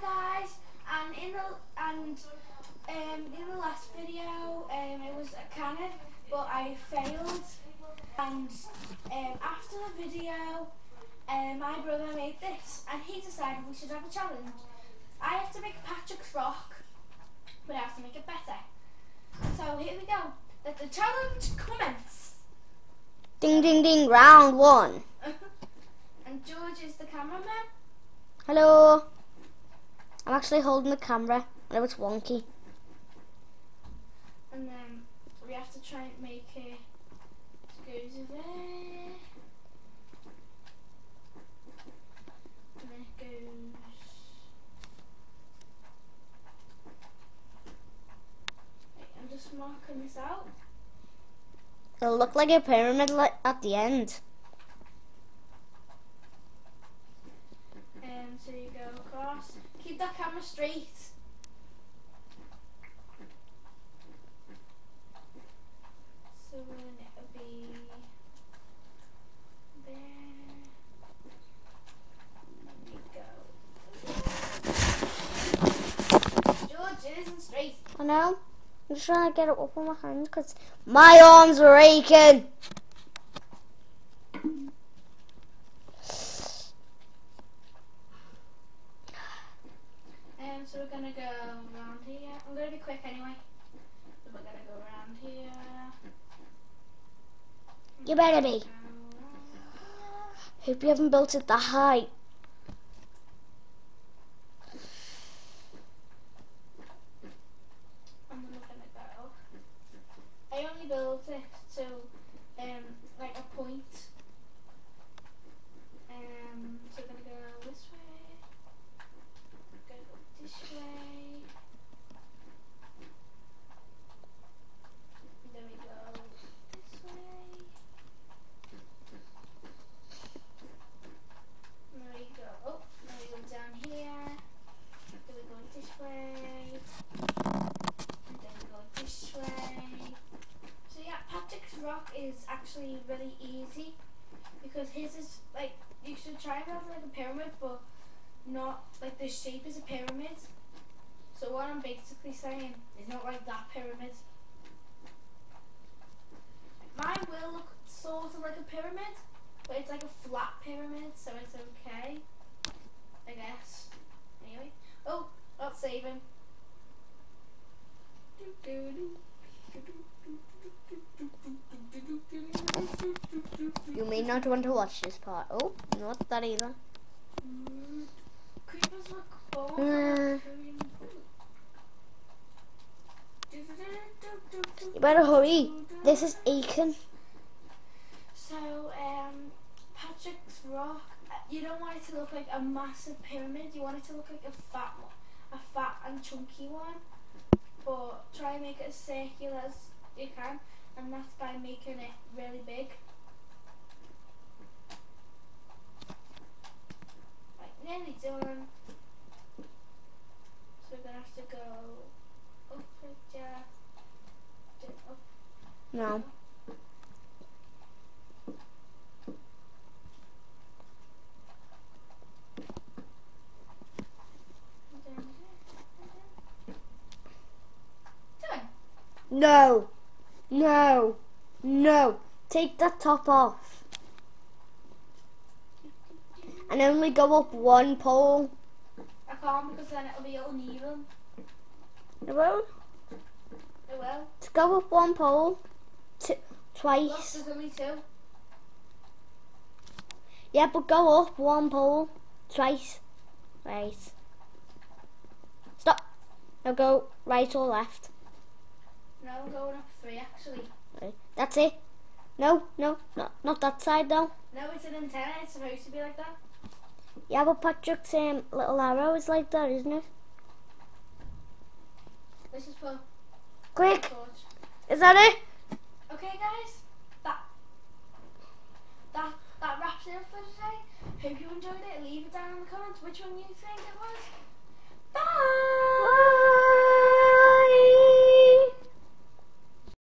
guys and in the and um in the last video um it was a cannon but I failed and um after the video um my brother made this and he decided we should have a challenge. I have to make Patrick's rock but I have to make it better. So here we go. Let the challenge commence. Ding ding ding, round one. and George is the cameraman. Hello. I'm actually holding the camera. I know it's wonky. And then we have to try and make it go to there. And then it goes. Wait, I'm just marking this out. It'll look like a pyramid at the end. And so you go across. Keep that camera straight. So then it'll be there. There we go. George, it isn't straight. I know. I'm just trying to get it up on my hands because my arms are aching. Um, so we're gonna go around here. I'm gonna be quick anyway. So we're gonna go around here. You better be. Hope you haven't built it that high. And then we're gonna go. I only built it to um like a point. Um, so we're gonna go this way. Gonna go this way. Then we go this way. And There we go. Oh, then we go down here. Then we go this way. And then we go this way. So yeah, Patrick's rock is really easy because his is like you should try and have like a pyramid, but not like the shape is a pyramid. So what I'm basically saying is not like that pyramid. Mine will look sort of like a pyramid, but it's like a flat pyramid, so it's okay. I guess. Anyway. Oh, not saving. You may not want to watch this part. Oh, not that either. Creepers look. Mm. You better hurry. This is aching. So, um, Patrick's rock. uh, You don't want it to look like a massive pyramid. You want it to look like a fat one, a fat and chunky one. But try and make it as circular as you can, and that's by making it really big. Right, nearly done. So we're gonna have to go up yeah, then up. No. No. No. No. Take that top off. And only go up one pole. I can't because then it'll be uneven. It will? It will. To go up one pole. T- Look, twice. there's only two. Yeah, but go up one pole. Twice. Right. Stop. Now go right or left. No, I'm going up three actually. Right. That's it. No, no, not not that side though. No, it's an antenna. It's supposed to be like that. Yeah, but Patrick's um, little arrow is like that, isn't it? This is for... Quick, is that it? Okay, guys. That that that wraps it up for today. Hope you enjoyed it. Leave it down in the comments which one you think of